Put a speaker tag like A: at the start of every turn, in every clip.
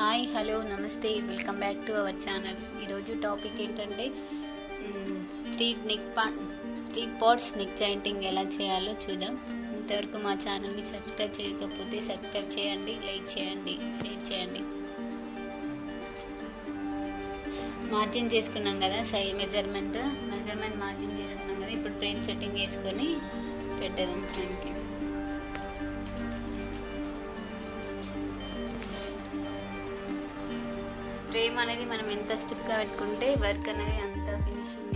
A: Hi hello నమస్తే welcome back to our channel. ఈరోజు topic ఏంటంటే త్రీ నిక్ పా త్రీ పాట్స్ నిక్ జాయింటింగ్ ఎలా చేయాలో చూద్దాం. ఇంతవరకు మా ఛానల్ని సబ్స్క్రైబ్ చేయకపోతే సబ్స్క్రైబ్ చేయండి లైక్ చేయండి షేర్ చేయండి. మార్జిన్ చేసుకున్నాం కదా సై మెజర్మెంట్. మెజర్మెంట్ మార్జిన్ చేసుకున్నాం కదా ఇప్పుడు ప్రింట్ సెట్టింగ్ వేసుకొని పెట్టదాం దానికి. అనేది మనం ఎంత స్టిప్గా పెట్టుకుంటే వర్క్ అనేది అంత ఫినిషింగ్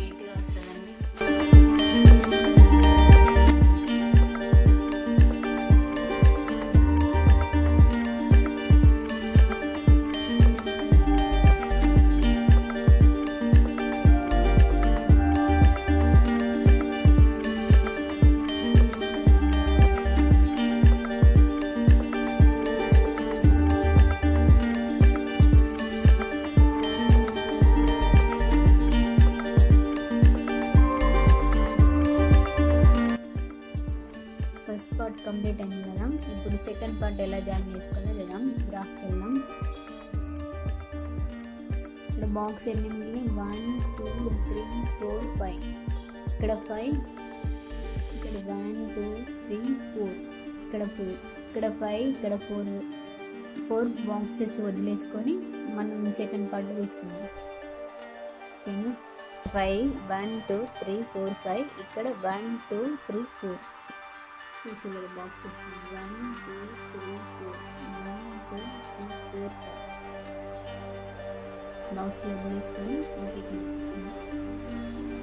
A: సెకండ్ పార్ట్ ఎలా జాయిన్ చేసుకోవాలో చూద్దాం. గ్రాఫ్కి ఇక్కడ బాక్స్ ఎన్ని one two three four five. ఇక్కడ ఫైవ్ ఇక్కడ వన్ టూ త్రీ ఫోర్. ఇక్కడ ఫోర్ ఇక్కడ ఫైవ్ ఇక్కడ ఫోర్. ఫోర్ బాక్సెస్ వదిలేసుకొని మనం సెకండ్ పార్ట్ తీసుకుందాం. ఓకేనా? Five one two three four five. ఇక్కడ one two three four. these so the boxes 1, 2, Now see 1, 2, 3, Mouse level is 1, okay.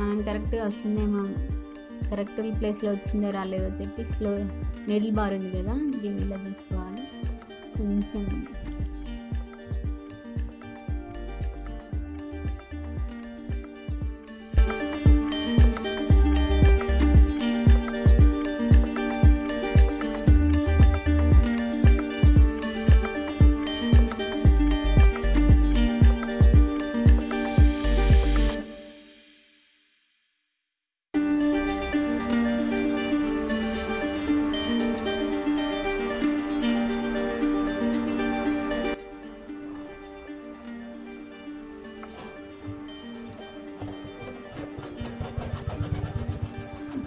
A: మనం కరెక్ట్గా వస్తుందేమో. కరెక్ట్ ప్లేస్లో వచ్చిందో రాలేదో చెప్పి స్లో నెడిల్ బార్ ఉంది కదా దీన్ని ఇలా తీసుకోవాలి. కొంచెం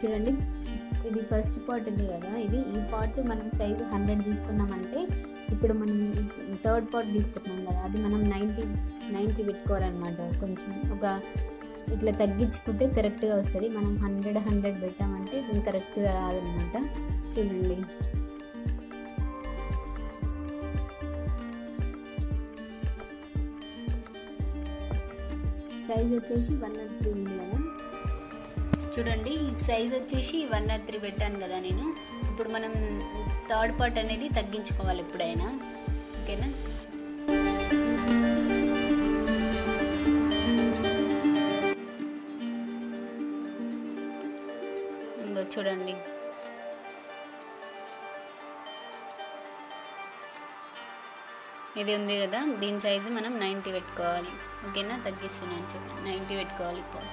A: చూడండి. ఇది ఫస్ట్ పార్ట్ ఉంది కదా. ఇది ఈ పార్ట్ మనం సైజు హండ్రెడ్ తీసుకున్నామంటే ఇప్పుడు మనం థర్డ్ పార్ట్ తీసుకున్నాం కదా. అది మనం నైంటీ నైంటీ పెట్టుకోవాలన్నమాట కొంచెం. ఒక ఇట్లా తగ్గించుకుంటే కరెక్ట్గా వస్తుంది. మనం హండ్రెడ్ హండ్రెడ్ పెట్టామంటే కరెక్ట్గా రాదనమాట చూడండి. సైజ్ వచ్చేసి వన్ నాట్ త్రీ ఉంది. చూడండి సైజ్ వచ్చేసి వన్ నాట్ త్రీ పెట్టాను కదా నేను. ఇప్పుడు మనం థర్డ్ పార్ట్ అనేది తగ్గించుకోవాలి ఎప్పుడైనా ఓకేనా? ఇంకో చూడండి. ఇది ఉంది కదా దీని సైజు మనం నైంటీ పెట్టుకోవాలి. ఓకేనా? తగ్గిస్తున్నాను చెప్పండి నైంటీ పెట్టుకోవాలి ఇప్పుడు.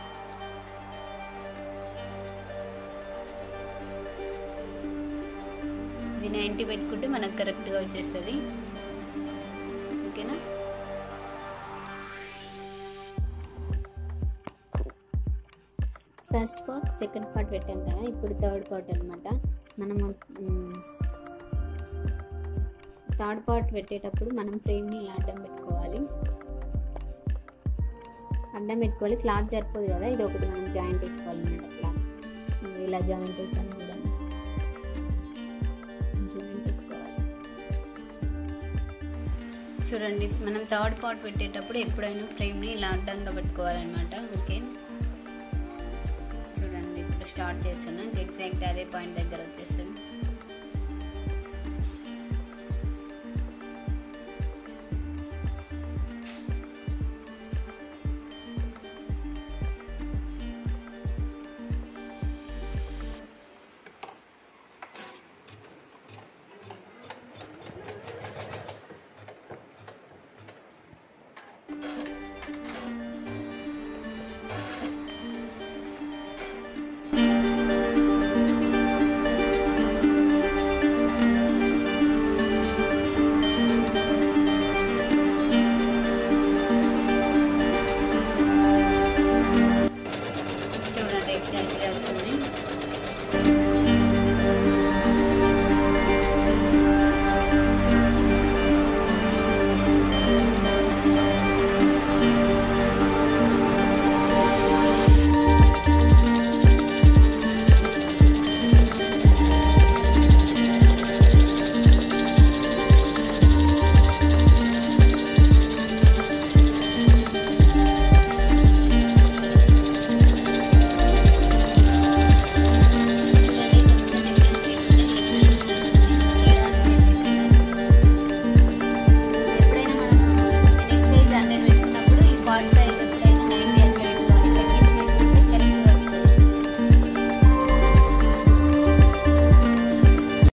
A: నైంటీ పెట్టుకుంటే మనకు కరెక్ట్గా వచ్చేస్తుంది. ఓకేనా? ఫస్ట్ పార్ట్ సెకండ్ పార్ట్ పెట్టాం కదా ఇప్పుడు థర్డ్ పార్ట్ అనమాట మనము థర్డ్ పార్ట్ పెట్టేటప్పుడు మనం ఫ్రేమ్ని అడ్డం పెట్టుకోవాలి. అడ్డం పెట్టుకోవాలి క్లాత్ సరిపోదు కదా ఇది ఒకటి మనం జాయింట్ వేసుకోవాలన్నమాట క్లాత్. ఇలా జాయింట్ వేసాను చూడండి మనం థర్డ్ పార్ట్ పెట్టేటప్పుడు ఎప్పుడైనా ఫ్రేమ్ని ఇలా అడ్డంగా పెట్టుకోవాలన్నమాట ఓకే? చూడండి ఇప్పుడు స్టార్ట్ చేస్తున్నాం ఎగ్జాక్ట్ అదే పాయింట్ దగ్గర వచ్చేస్తుంది